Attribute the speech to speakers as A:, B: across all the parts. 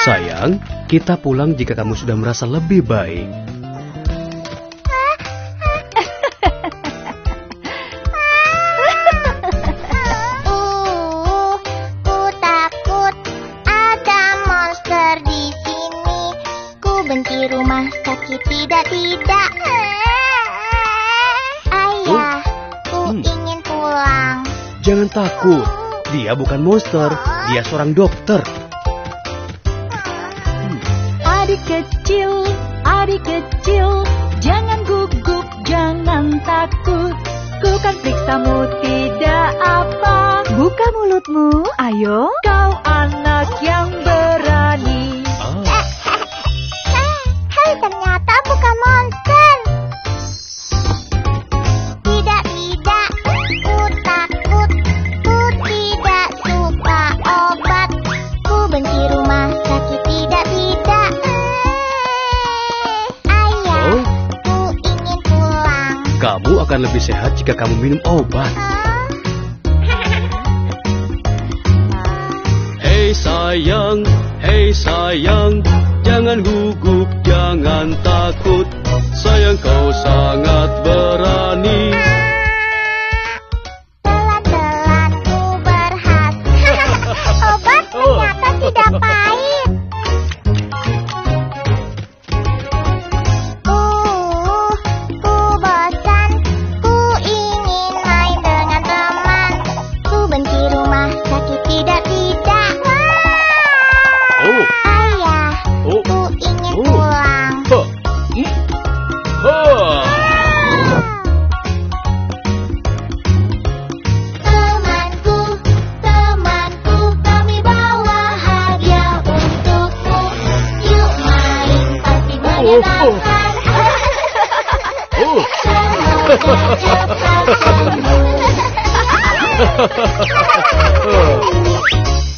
A: Sayang, kita pulang jika kamu sudah merasa lebih baik.
B: Ku takut ada monster di sini. Ku benci rumah sakit tidak tidak. Ayah, ku
A: Hmm.
B: ingin pulang.
A: Jangan takut, dia bukan monster, dia seorang dokter.
C: Adik kecil, adik kecil, jangan gugup, jangan takut. Ku kan periksamu tidak apa. Buka mulutmu, ayo. Kau anak yang
A: kamu akan lebih sehat jika kamu minum obat. Hei sayang, hei sayang, jangan gugup, jangan takut. Sayang kau
B: menyenangkan.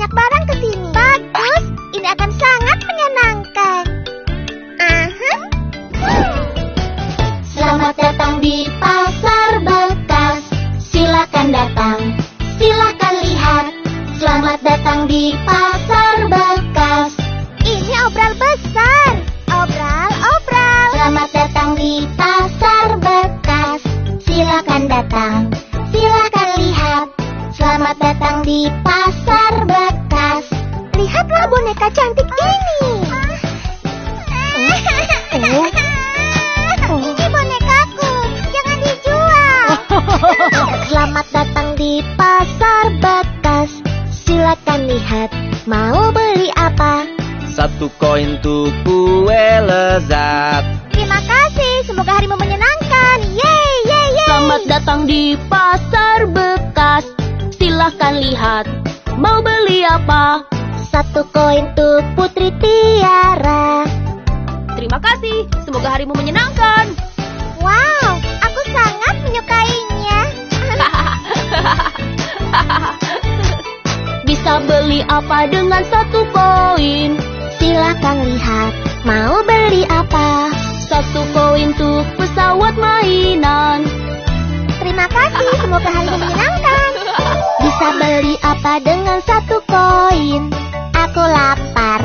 B: banyak barang ke sini. Bagus, ini akan sangat menyenangkan. Aha. Selamat datang di pasar bekas. Silakan datang, silakan lihat. Selamat datang di pasar bekas. Ini obral besar. Obral, obral. Selamat datang di pasar bekas. Silakan datang, silakan lihat. Selamat datang di pasar. Lihatlah boneka cantik ini. Oh. Ini bonekaku, jangan dijual. Selamat datang di pasar bekas. Silakan lihat, mau beli apa?
D: Satu koin tuh kue lezat.
B: Terima kasih, semoga harimu menyenangkan. Yeay, yeay, yeay.
C: Selamat datang di pasar bekas. Silahkan lihat, mau beli apa?
B: Satu koin tuh Putri Tiara.
C: Terima kasih, semoga harimu menyenangkan.
B: Wow, aku sangat menyukainya.
C: Bisa beli apa dengan satu koin?
B: Silakan lihat, mau beli apa?
C: Satu koin tuh pesawat mainan.
B: Terima kasih, semoga harimu menyenangkan. Bisa beli apa dengan satu koin? Aku lapar,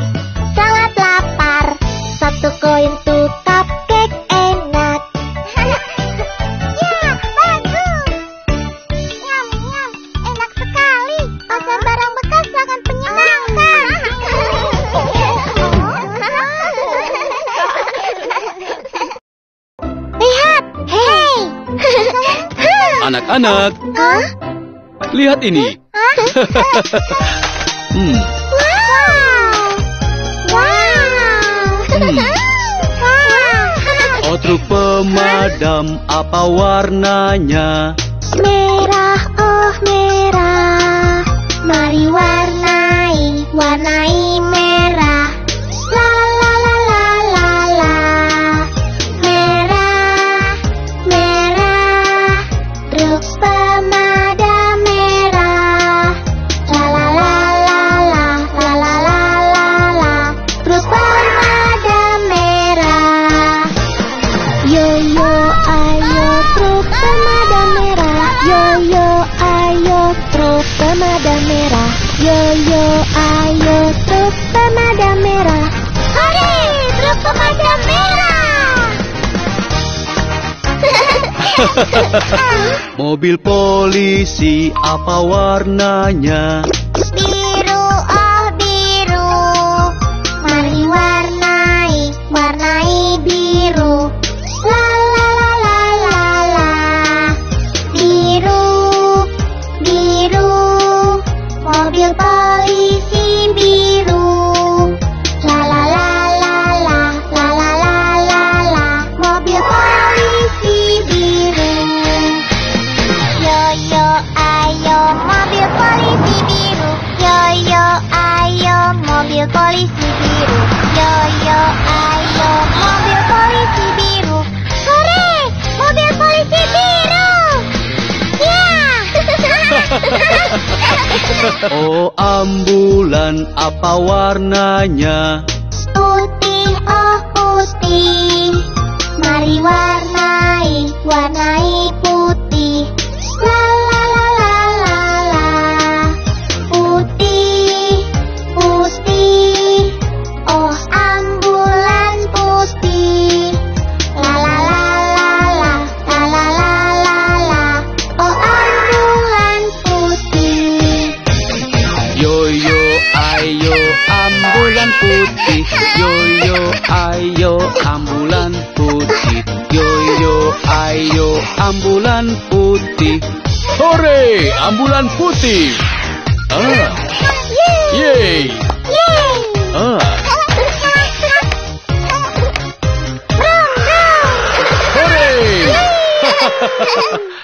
B: sangat lapar. Satu koin tuh cupcake enak. ya, bagus. Nyam, nyam, enak sekali. Pasar barang bekas sangat menyenangkan. Lihat, hei.
A: Anak-anak,
B: Hah?
A: lihat ini. Hmm, Oh truk pemadam apa warnanya?
B: Merah oh merah. Mari warnai, warnai merah.
A: Mobil polisi apa warnanya?
B: Oh
A: ambulan apa warnanya?
B: Putih oh putih Mari warnai, warnai putih putih. Hore, ambulan putih.
A: Ah. Yeay. Ah. Hore.